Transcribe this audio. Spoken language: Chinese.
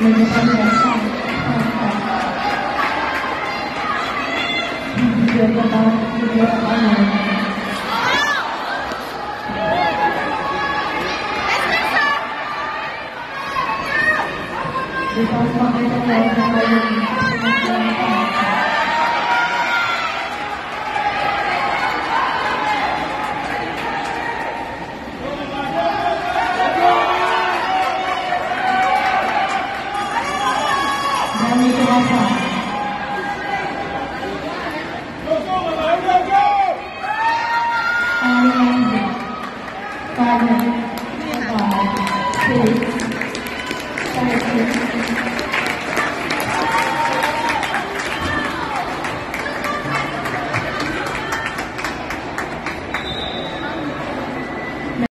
每个方面上看看，觉得当一个好人。比方说，那个那个那个。Five, four, three, five, six,